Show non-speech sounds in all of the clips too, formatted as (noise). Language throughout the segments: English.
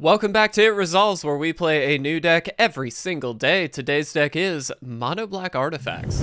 Welcome back to It Resolves, where we play a new deck every single day. Today's deck is Mono Black Artifacts.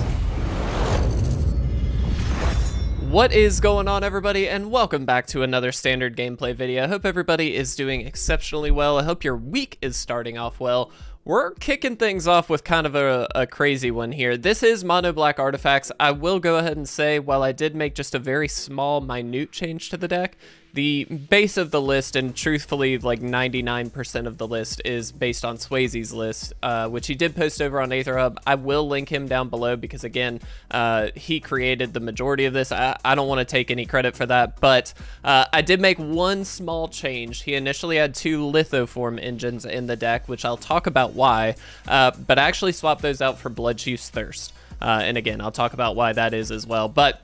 What is going on everybody and welcome back to another standard gameplay video. I hope everybody is doing exceptionally well. I hope your week is starting off well. We're kicking things off with kind of a, a, crazy one here. This is Mono Black Artifacts. I will go ahead and say, while I did make just a very small, minute change to the deck, the base of the list, and truthfully, like 99% of the list is based on Swayze's list, uh, which he did post over on AetherHub. I will link him down below because, again, uh, he created the majority of this. I, I don't want to take any credit for that, but uh, I did make one small change. He initially had two Lithoform engines in the deck, which I'll talk about why, uh, but I actually swapped those out for Bloodchief's Thirst. Uh, and again, I'll talk about why that is as well. But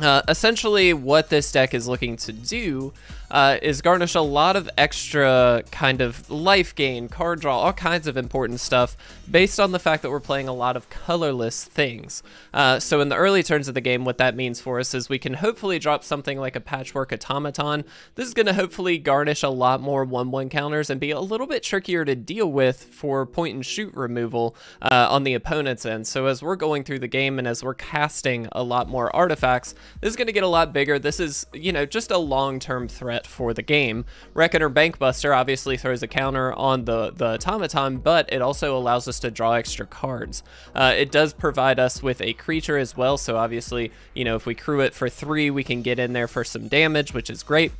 uh, essentially, what this deck is looking to do uh, is garnish a lot of extra kind of life gain, card draw, all kinds of important stuff based on the fact that we're playing a lot of colorless things. Uh, so in the early turns of the game, what that means for us is we can hopefully drop something like a Patchwork Automaton. This is going to hopefully garnish a lot more 1-1 counters and be a little bit trickier to deal with for point and shoot removal uh, on the opponent's end. So as we're going through the game and as we're casting a lot more artifacts, this is going to get a lot bigger. This is, you know, just a long-term threat for the game. Reckoner Bankbuster obviously throws a counter on the, the automaton, but it also allows us to draw extra cards. Uh, it does provide us with a creature as well, so obviously, you know, if we crew it for three, we can get in there for some damage, which is great.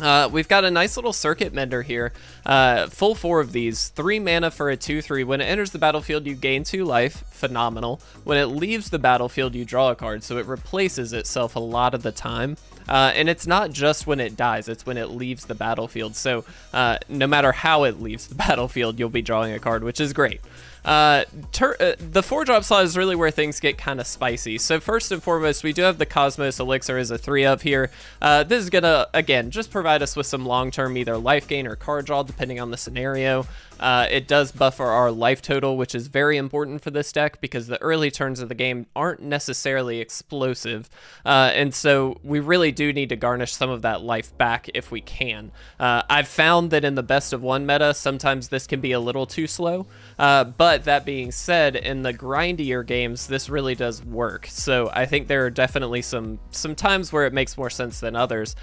Uh, we've got a nice little circuit mender here. Uh, full four of these. Three mana for a 2-3. When it enters the battlefield, you gain two life. Phenomenal. When it leaves the battlefield, you draw a card, so it replaces itself a lot of the time. Uh, and it's not just when it dies, it's when it leaves the battlefield. So uh, no matter how it leaves the (laughs) battlefield, you'll be drawing a card, which is great. Uh, uh, the four drop slot is really where things get kind of spicy. So first and foremost, we do have the Cosmos Elixir as a three of here. Uh, this is gonna, again, just provide us with some long-term either life gain or card draw, depending on the scenario. Uh, it does buffer our life total, which is very important for this deck because the early turns of the game aren't necessarily explosive. Uh, and so we really do need to garnish some of that life back if we can. Uh, I've found that in the best of one meta, sometimes this can be a little too slow. Uh, but that being said, in the grindier games, this really does work. So I think there are definitely some, some times where it makes more sense than others.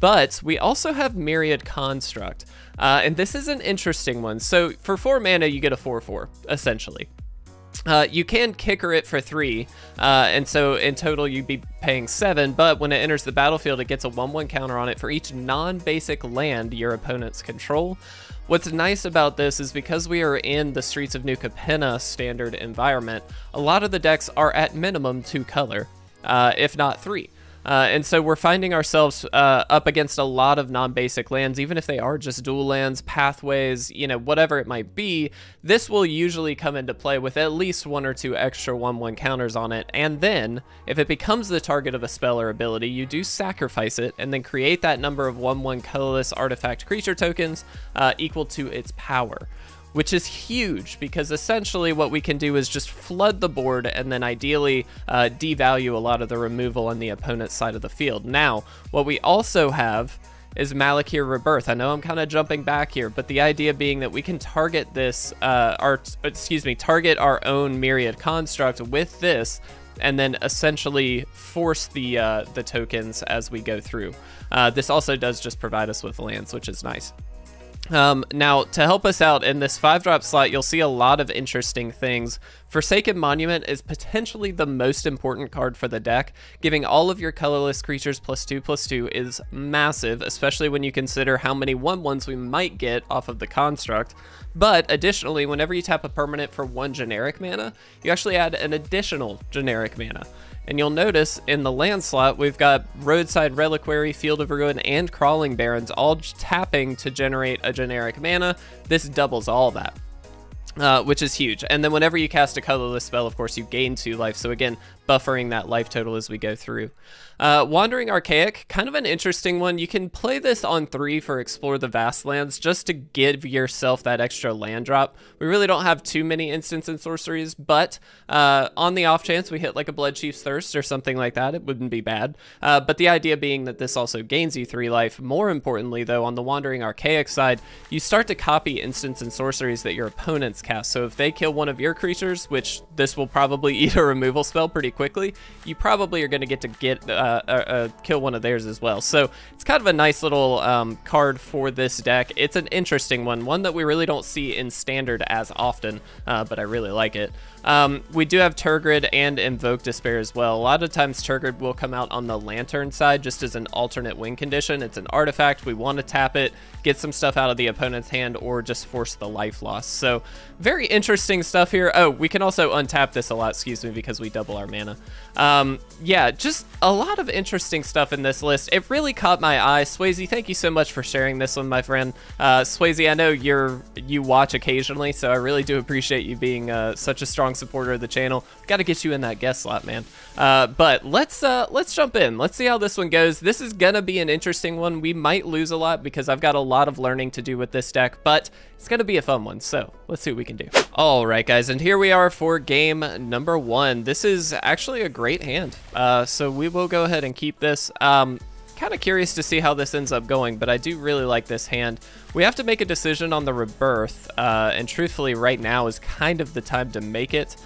But we also have Myriad Construct, uh, and this is an interesting one. So for 4 mana, you get a 4-4, essentially. Uh, you can kicker it for three, uh, and so in total you'd be paying seven, but when it enters the battlefield, it gets a 1-1 counter on it for each non-basic land your opponents control. What's nice about this is because we are in the Streets of New Capenna standard environment, a lot of the decks are at minimum two color, uh, if not three. Uh, and so we're finding ourselves uh, up against a lot of non-basic lands, even if they are just dual lands, pathways, you know, whatever it might be. This will usually come into play with at least one or two extra 1-1 counters on it. And then, if it becomes the target of a spell or ability, you do sacrifice it and then create that number of 1-1 colorless artifact creature tokens uh, equal to its power which is huge because essentially what we can do is just flood the board and then ideally uh, devalue a lot of the removal on the opponent's side of the field. Now, what we also have is Malakir Rebirth. I know I'm kind of jumping back here, but the idea being that we can target this, uh, our, excuse me, target our own Myriad Construct with this, and then essentially force the uh, the tokens as we go through. Uh, this also does just provide us with lands, which is nice. Um, now, to help us out in this 5-drop slot, you'll see a lot of interesting things. Forsaken Monument is potentially the most important card for the deck. Giving all of your colorless creatures plus 2 plus 2 is massive, especially when you consider how many 1-1s we might get off of the construct. But additionally, whenever you tap a permanent for one generic mana, you actually add an additional generic mana. And you'll notice in the land slot, we've got Roadside Reliquary, Field of Ruin, and Crawling Barrens all tapping to generate a generic mana. This doubles all that. Uh, which is huge. And then whenever you cast a colorless spell, of course, you gain two life. So again, buffering that life total as we go through. Uh, Wandering Archaic, kind of an interesting one. You can play this on three for Explore the Vastlands just to give yourself that extra land drop. We really don't have too many instants and sorceries, but uh, on the off chance we hit like a Bloodchief's Thirst or something like that, it wouldn't be bad. Uh, but the idea being that this also gains you three life. More importantly, though, on the Wandering Archaic side, you start to copy instants and sorceries that your opponents cast. So if they kill one of your creatures, which this will probably (laughs) eat a removal spell pretty quickly, you probably are going to get to get uh, uh, uh, kill one of theirs as well. So it's kind of a nice little um, card for this deck. It's an interesting one, one that we really don't see in standard as often, uh, but I really like it. Um, we do have Tergrid and Invoke Despair as well. A lot of times Tergrid will come out on the Lantern side just as an alternate win condition. It's an artifact. We want to tap it, get some stuff out of the opponent's hand, or just force the life loss. So very interesting stuff here. Oh, we can also untap this a lot, excuse me, because we double our mana. Um, yeah, just a lot of interesting stuff in this list. It really caught my eye. Swayze, thank you so much for sharing this one, my friend. Uh, Swayze, I know you're you watch occasionally, so I really do appreciate you being uh, such a strong supporter of the channel. Got to get you in that guest slot, man. Uh, but let's uh, let's jump in. Let's see how this one goes. This is gonna be an interesting one. We might lose a lot because I've got a lot of learning to do with this deck, but it's gonna be a fun one. So let's see what we can do. All right, guys, and here we are for game number one. This is actually a great hand. Uh, so we will go ahead and keep this. Um, kind of curious to see how this ends up going, but I do really like this hand. We have to make a decision on the rebirth, uh, and truthfully, right now is kind of the time to make it.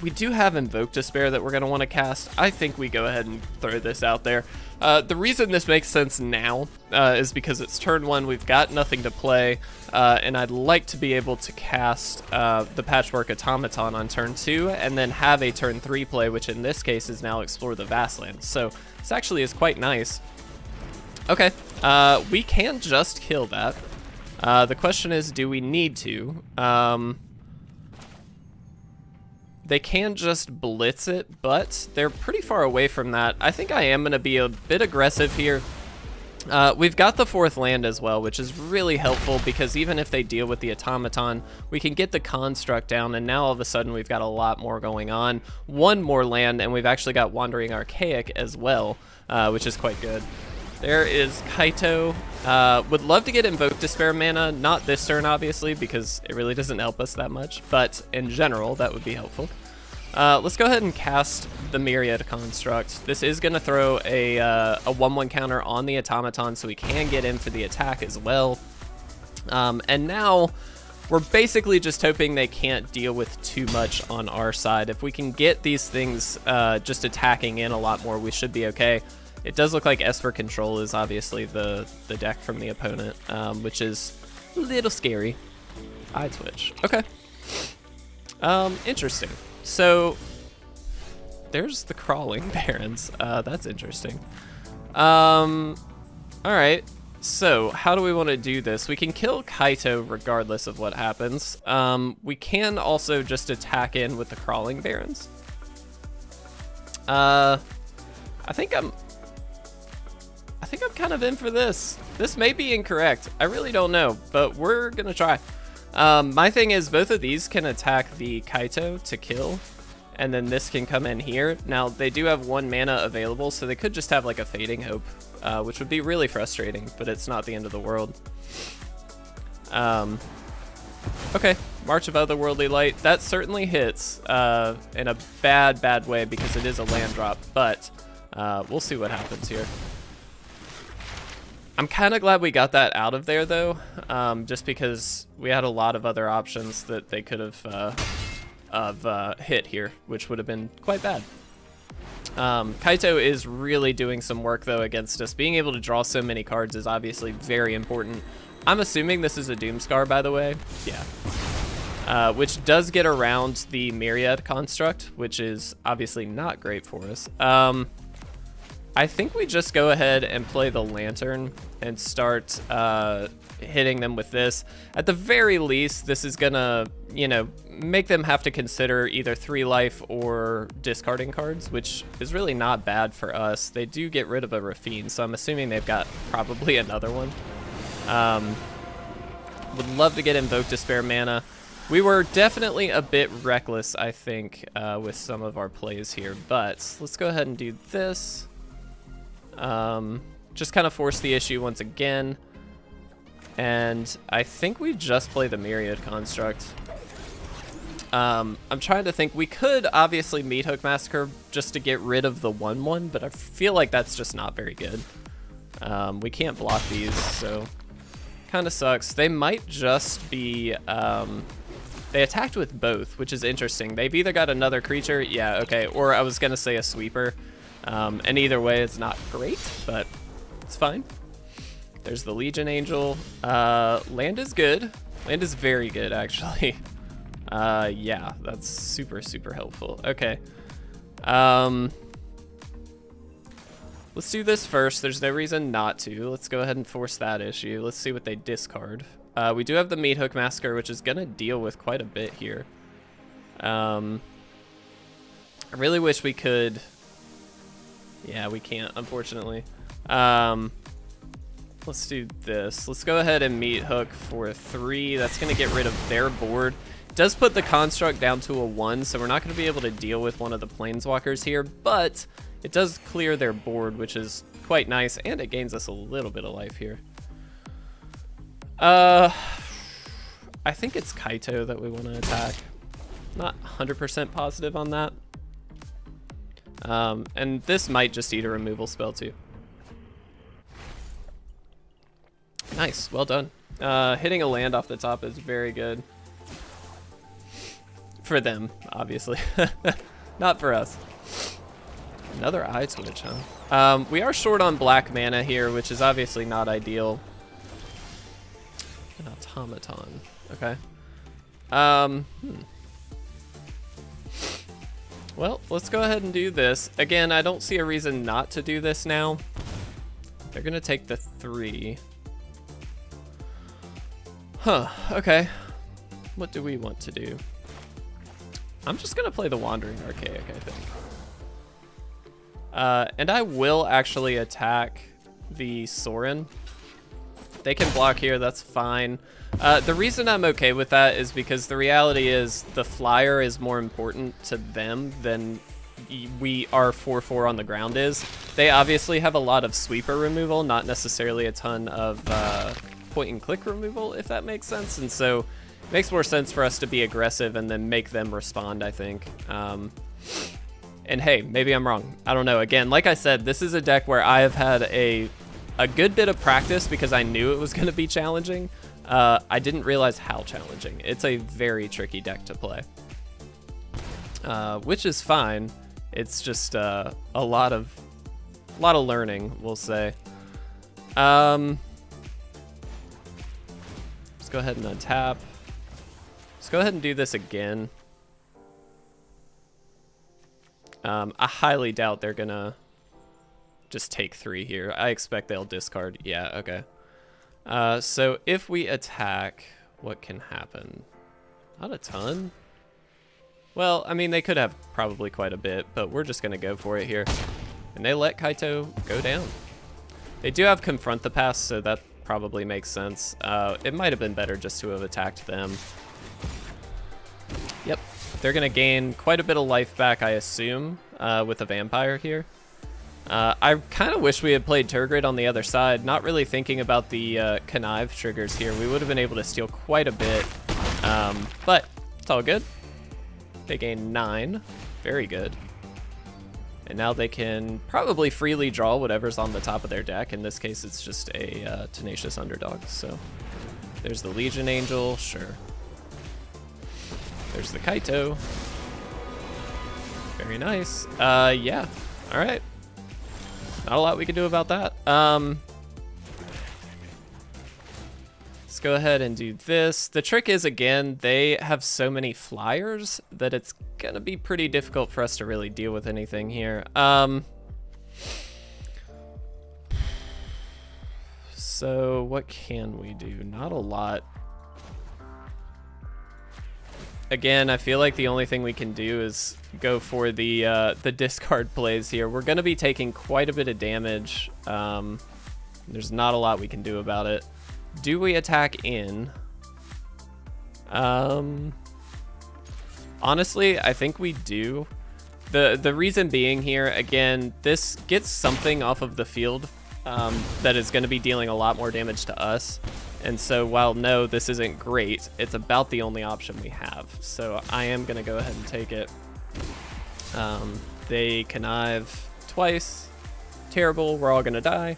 We do have Invoke Despair that we're going to want to cast. I think we go ahead and throw this out there. Uh, the reason this makes sense now uh, is because it's turn one, we've got nothing to play, uh, and I'd like to be able to cast uh, the Patchwork Automaton on turn two, and then have a turn three play, which in this case is now Explore the Vastlands. So this actually is quite nice. Okay, uh, we can just kill that. Uh, the question is, do we need to? Um, they can just blitz it, but they're pretty far away from that. I think I am going to be a bit aggressive here. Uh, we've got the fourth land as well, which is really helpful because even if they deal with the automaton, we can get the construct down, and now all of a sudden we've got a lot more going on. One more land, and we've actually got Wandering Archaic as well, uh, which is quite good. There is Kaito. Uh, would love to get Invoke Despair mana, not this turn obviously, because it really doesn't help us that much, but in general, that would be helpful. Uh, let's go ahead and cast the Myriad Construct. This is going to throw a 1-1 uh, counter on the Automaton, so we can get in for the attack as well. Um, and now, we're basically just hoping they can't deal with too much on our side. If we can get these things uh, just attacking in a lot more, we should be okay. It does look like Esper Control is obviously the, the deck from the opponent, um, which is a little scary. Eye twitch. Okay. Um, interesting. So, there's the Crawling (laughs) Barrens. Uh, that's interesting. Um, alright. So, how do we want to do this? We can kill Kaito regardless of what happens. Um, we can also just attack in with the Crawling Barrens. Uh, I think I'm think I'm kind of in for this. This may be incorrect. I really don't know, but we're to try. Um, my thing is both of these can attack the Kaito to kill, and then this can come in here. Now, they do have one mana available, so they could just have like a Fading Hope, uh, which would be really frustrating, but it's not the end of the world. Um, okay, March of Otherworldly Light. That certainly hits uh, in a bad, bad way because it is a land drop, but uh, we'll see what happens here. I'm kind of glad we got that out of there, though, um, just because we had a lot of other options that they could have uh, of, uh, hit here, which would have been quite bad. Um, Kaito is really doing some work, though, against us. Being able to draw so many cards is obviously very important. I'm assuming this is a Doomskar, by the way. Yeah. Uh, which does get around the Myriad construct, which is obviously not great for us. Um, I think we just go ahead and play the Lantern and start uh, hitting them with this. At the very least, this is gonna, you know, make them have to consider either three life or discarding cards, which is really not bad for us. They do get rid of a Raffine, so I'm assuming they've got probably another one. Um, would love to get Invoke Despair mana. We were definitely a bit reckless, I think, uh, with some of our plays here, but let's go ahead and do this. Um, just kind of force the issue once again. And I think we just play the Myriad Construct. Um, I'm trying to think. We could obviously Meathook Massacre just to get rid of the 1-1, but I feel like that's just not very good. Um, we can't block these, so kind of sucks. They might just be... Um, they attacked with both, which is interesting. They've either got another creature, yeah, okay, or I was going to say a sweeper. Um, and either way, it's not great, but it's fine. There's the Legion Angel. Uh, land is good. Land is very good, actually. (laughs) Uh, yeah, that's super, super helpful. Okay. Um, let's do this first. There's no reason not to. Let's go ahead and force that issue. Let's see what they discard. Uh, we do have the Meathook Massacre, which is going to deal with quite a bit here. Um, I really wish we could... Yeah, we can't, unfortunately. Um, let's do this. Let's go ahead and Meathook for three. That's going to get rid of their board does put the construct down to a one, so we're not going to be able to deal with one of the planeswalkers here, but it does clear their board, which is quite nice, and it gains us a little bit of life here. Uh, I think it's Kaito that we want to attack. Not 100% positive on that. Um, and this might just eat a removal spell too. Nice, well done. Uh, hitting a land off the top is very good. For them, obviously. (laughs) Not for us. Another eye twitch, huh? Um, we are short on black mana here, which is obviously not ideal. An automaton. Okay. Um, hmm. Well, let's go ahead and do this. Again, I don't see a reason not to do this now. They're to take the three. Huh, okay. What do we want to do? I'm just to play the Wandering Archaic, I think. Uh, and I will actually attack the Sorin. They can block here, that's fine. Uh, the reason I'm okay with that is because the reality is the flyer is more important to them than we are 4-4 on the ground is. They obviously have a lot of sweeper removal, not necessarily a ton of uh, point and click removal, if that makes sense. And so it Makes more sense for us to be aggressive and then make them respond, I think. Um, and hey, maybe I'm wrong. I don't know. Again, like I said, this is a deck where I have had a, a good bit of practice because I knew it was (laughs) going to be challenging. Uh, I didn't realize how challenging. It's a very tricky deck to play. Uh, which is fine. It's just uh, a lot of a lot of learning, we'll say. Um, let's go ahead and untap. Let's go ahead and do this again. Um, I highly doubt they're gonna just take three here. I expect they'll discard. Yeah, okay. Uh, so if we attack, what can happen? Not a ton. Well, I mean, they could have probably quite a bit, but we're just going to go for it here. And they let Kaito go down. They do have Confront the Past, so that probably makes sense. Uh, it might have been better just to have attacked them. Yep. They're going to gain quite a bit of life back, I assume, uh, with a vampire here. Uh, I kind of wish we had played Tergrid on the other side, not really thinking about the uh, connive triggers here. We would have been able to steal quite a bit, um, but it's all good. They gain nine. Very good. And now they can probably freely draw whatever's on the top of their deck. In this case, it's just a uh, Tenacious Underdog. So there's the Legion Angel, sure. There's the Kaito. Very nice. Uh, yeah. All right. Not a lot we can do about that. Um, let's go ahead and do this. The trick is, again, they have so many flyers that it's going to be pretty difficult for us to really deal with anything here. Um, so what can we do? Not a lot again, I feel like the only thing we can do is go for the uh, the discard (laughs) plays here. We're going to be taking quite a bit of damage. Um, there's not a lot we can do about it. Do we attack in? Um, honestly, I think we do. The, the reason being here, again, this gets something off of the field um, that is going to be dealing a lot more damage to us. And so while no, this isn't great, it's about the only option we have. So I am going to go ahead and take it. Um, they connive twice. Terrible, we're all going to die.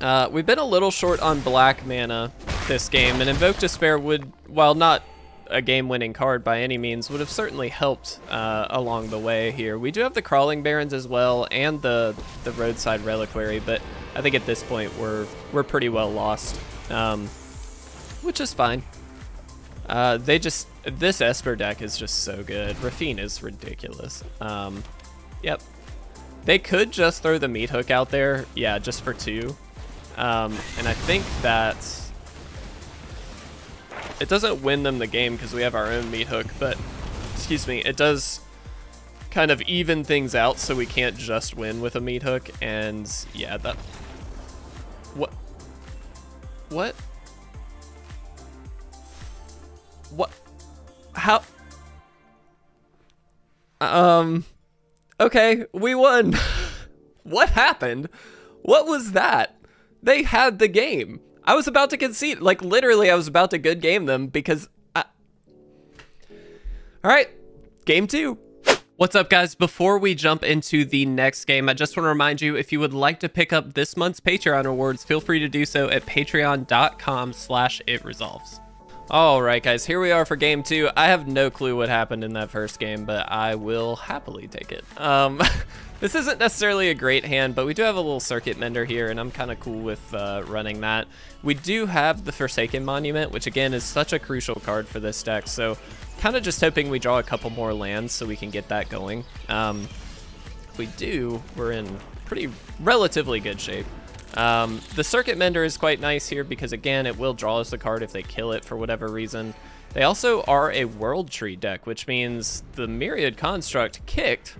Uh, we've been a little short on black mana this game, and Invoke Despair would, while not a game-winning card by any means, would have certainly helped uh, along the way here. We do have the Crawling Barrens as well, and the the Roadside Reliquary, but I think at this point we're we're pretty well lost, um, which is fine. Uh, they just this Esper deck is just so good. Raffine is ridiculous. Um, yep. They could just throw the meat hook out there, yeah, just for two. Um, and I think that it doesn't win them the game because we have our own meat hook, but excuse me, it does kind of even things out so we can't just win with a meat hook. And yeah, that. What? What? What? How? Um. Okay, we won. (laughs) what happened? What was that? They had the game. I was about to concede. Like, literally, I was about to good game them because I... All right, game two. What's up, guys? Before we jump into the next game, I just want to remind you, if you would like to pick up this month's Patreon rewards, feel free to do so at patreon.com slash itresolves. All right, guys, here we are for game two. I have no clue what happened in that first game, but I will happily take it. Um, (laughs) this isn't necessarily a great hand, but we do have a little Circuit Mender here, and I'm kind of cool with uh, running that. We do have the Forsaken Monument, which again is such a crucial card for this deck, so kind of just hoping we draw a couple more lands so we can get that going. Um, if we do, we're in pretty relatively good shape. Um, the Circuit Mender is quite nice here because, again, it will draw us a card if they kill it for whatever reason. They also are a World Tree deck, which means the Myriad Construct kicked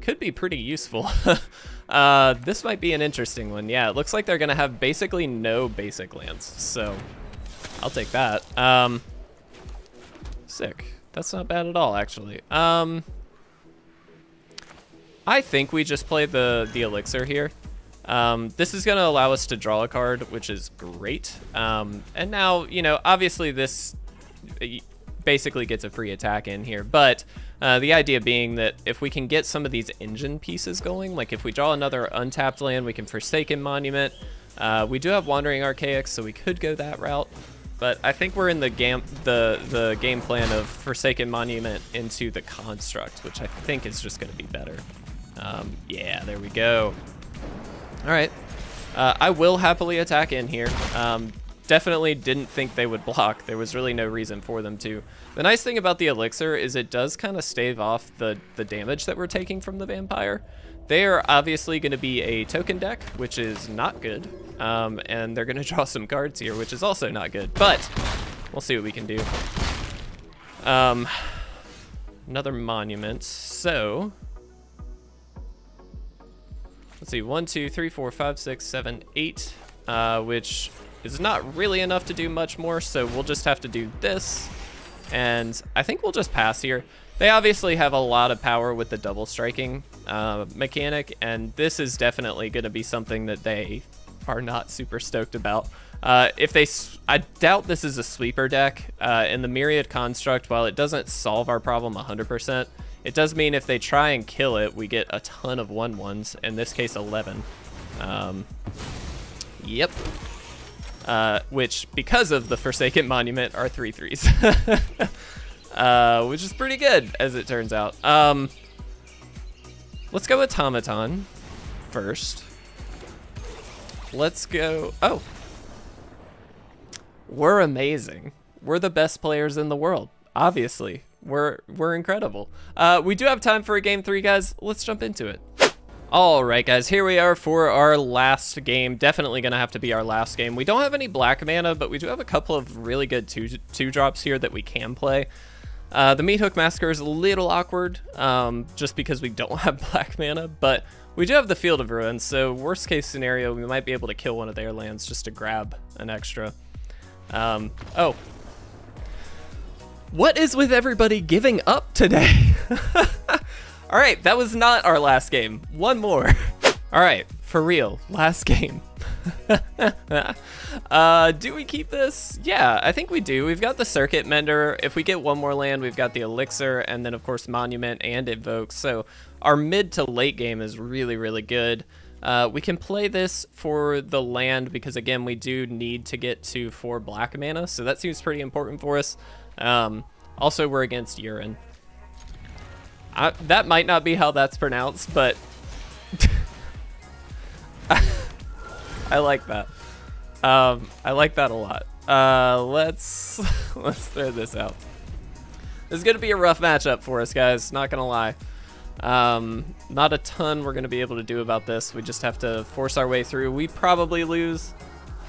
could be pretty useful. (laughs) uh, this might be an interesting one. Yeah, it looks like they're going to have basically no basic lands, so I'll take that. Um, sick. That's not bad at all, actually. Um, I think we just play the, the Elixir here. Um, this is going to allow us to draw a card, which is great. Um, and now, you know, obviously this basically gets a free attack in here, but uh, the idea being that if we can get some of these engine pieces going, like if we draw another untapped land, we can Forsaken Monument. Uh, we do have Wandering Archaics, so we could go that route. But I think we're in the game the the game plan of Forsaken Monument into the Construct, which I think is just going to be better. Um, yeah, there we go. All right. Uh, I will happily attack in here. Um, definitely didn't think they would (laughs) block. There was really no reason for them to. The nice thing about the Elixir is it does kind of stave off the, the damage that we're taking from the Vampire. They are obviously going to be a token deck, which is not good. Um, and they're going (laughs) to draw some cards here, which is also not good. But we'll see what we can do. Um, another monument. So let's see, one, two, three, four, five, six, seven, eight, uh, which is not really enough to do much more, so we'll just have to do this, and I think we'll just pass here. They obviously have a lot of power with the double striking uh, mechanic, and this is definitely going to be something that they are not super stoked about. Uh, if they, I doubt this is a sweeper deck. Uh, in the Myriad Construct, while it doesn't solve our problem 100%, it does mean if they try and kill it, we get a ton of 1-1s, in this case 11. Um, yep. Uh, which, because of the Forsaken Monument, are 3-3s. (laughs) uh, which is pretty good, as it turns out. Um, let's go Automaton first. Let's go... Oh. We're amazing. We're the best players in the world, obviously we're we're incredible. Uh, we do have time for a game three, guys. Let's jump into it. All right, guys, here we are for our last game. Definitely gonna have to be our last game. We don't have any black mana, but we do have a couple of really good two two drops here that we can play. Uh, the Meathook Massacre is a little awkward, um, just because we don't (laughs) have black mana, but we do have the Field of Ruins, so worst case scenario, we might be able to kill one of their lands just to grab an extra. Um, oh. What is with everybody giving up today? (laughs) All right, that was not our last game. One more. (laughs) All right, for real, last game. (laughs) uh, do we keep this? Yeah, I think we do. We've got the Circuit Mender. If we get one more land, we've got the Elixir, and then, of course, Monument and Invoke. So our mid to late game is really, really good. Uh, we can play this for the land because, again, we do need to get to four black mana, so that seems pretty important for us. Um, also, we're against Urine. I, that might not be how that's pronounced, but (laughs) I like that. Um, I like that a lot. Uh, let's (laughs) let's throw this out. This is gonna be a rough matchup for us, guys. Not gonna lie. Um, not a ton we're gonna be able to do about this. We just have to force our way through. We probably lose,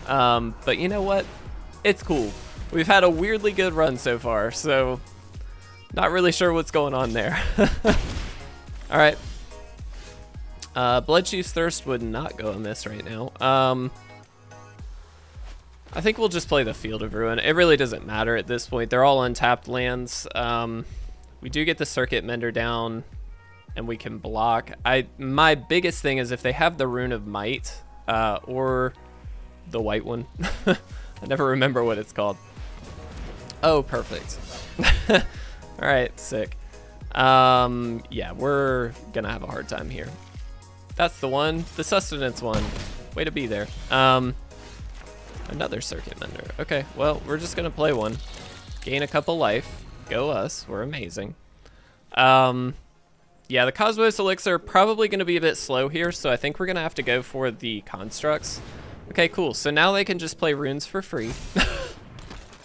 um, but you know what? It's cool. We've had a weirdly good run so far, so not really sure what's going on there. (laughs) All right, uh, Thirst would not go amiss right now. Um, I think we'll just play the Field of Ruin. It really doesn't matter at this point. They're all untapped lands. Um, we do get the Circuit Mender down, and we can block. I My biggest thing is if they have the Rune of Might, uh, or the white one. (laughs) I never remember what it's called. Oh, perfect. (laughs) all right, sick. Um, yeah, we're gonna have a hard time here. That's the one. The sustenance one. Way to be there. Um, another circuit mender. Okay, well, we're just gonna play one. Gain a couple life. Go us. We're amazing. Um, yeah, the Cosmos Elixir probably gonna be a bit slow here, so I think we're gonna have to go for the constructs. Okay, cool. So now they can just play runes for free. (laughs)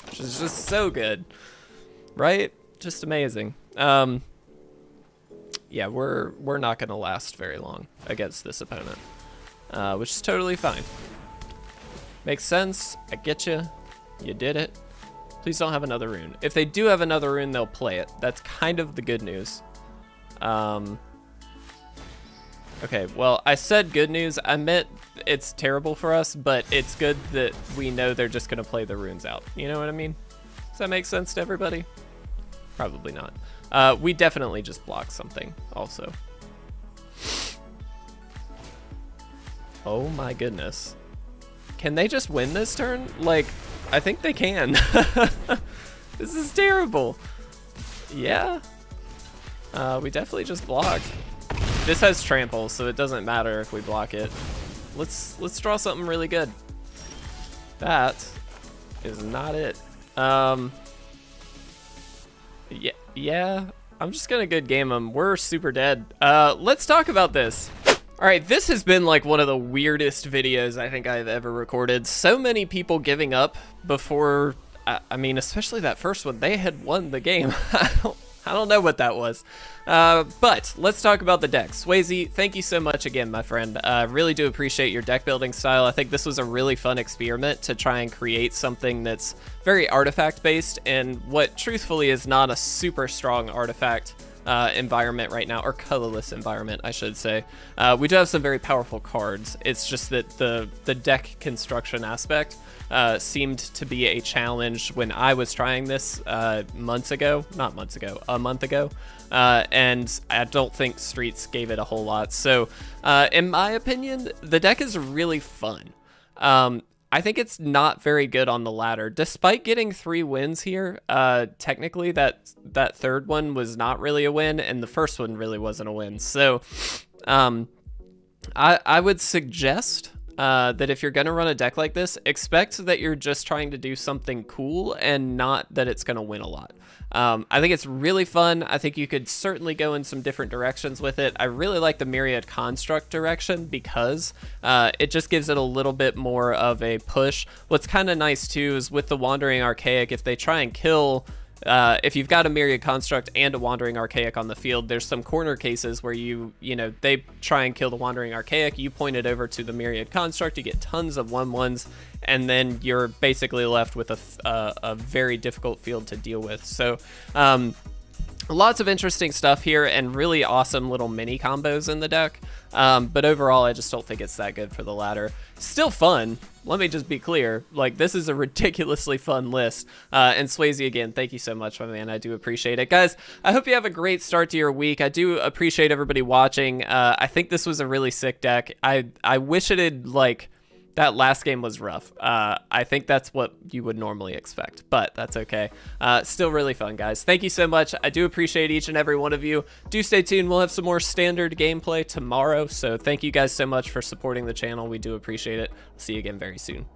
Which is just so good. Right? Just amazing. Um, yeah, we're we're not going to last very long against this opponent, uh, which is totally fine. Makes sense. I get you. You did it. Please don't have another rune. If they do have another rune, they'll play it. That's kind of the good news. Um, okay, well, I said good news. I meant it's terrible for us, but it's good that we know they're just going to play the runes out. You know what I mean? Does that make sense to everybody? Probably not. Uh, we definitely just block something also. Oh my goodness. Can they just win this turn? Like, I think they can. (laughs) this is terrible. Yeah. Uh, we definitely just block. This has trample, so it doesn't matter if we block it. Let's let's draw something really good. That is not it. Um, yeah, yeah, I'm just gonna good game them. We're super dead. Uh, let's talk about this. All right, this has been like one of the weirdest videos I think I've ever recorded. So many people giving up before, I, I mean, especially that first one, they had won the game. (laughs) I don't, know what that was. Uh, but let's talk about the decks. Swayze, thank you so much again, my friend. I uh, really do appreciate your deck building style. I think this was a really fun experiment to try and create something that's very artifact based and what truthfully is not a super strong artifact uh, environment right now, or colorless environment, I should say. Uh, we do have some very powerful cards. It's just that the the deck construction aspect uh, seemed to be a challenge when I was trying this uh, months ago, not months ago, a month ago, uh, and I don't think Streets gave it a whole lot. So, uh, in my opinion, the deck is really fun. Um, I think it's not very good on the ladder. Despite getting three wins here, uh, technically that that third one was not really a win, and the first one really wasn't a win. So, um, I I would suggest uh, that if you're gonna run a deck like this, expect that you're just trying to do something cool and not that it's gonna win a lot. Um, I think it's really fun. I think you could certainly go in some different directions with it. I really like the Myriad Construct direction because uh, it just gives it a little bit more of a push. What's kind of nice too is with the Wandering Archaic, if they try and kill uh, if you've got a Myriad Construct and a Wandering Archaic on the field, there's some corner cases where you, you know, they try and kill the Wandering Archaic, you point it over to the Myriad Construct, you get tons of 1-1s, and then you're basically left with a, a, a, very difficult field to deal with. So, um, lots of interesting stuff here and really awesome little mini combos in the deck. Um, but overall, I just don't think it's that good for the ladder. Still fun. Let me just be clear. Like, this is a (laughs) ridiculously fun list. Uh, and Swayze, again, thank you so much, my man. I do appreciate it. Guys, I hope you have a great start to your week. I do appreciate everybody watching. Uh, I think this was a really sick deck. I, I wish it had, like that last game was rough. Uh, I think that's what you would normally expect, but that's okay. Uh, still really fun, guys. Thank you so much. I do appreciate each and every one of you. Do stay tuned. We'll have some more standard gameplay tomorrow, so thank you guys so much for supporting the channel. We do appreciate it. see you again very soon.